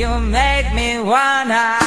You make me wanna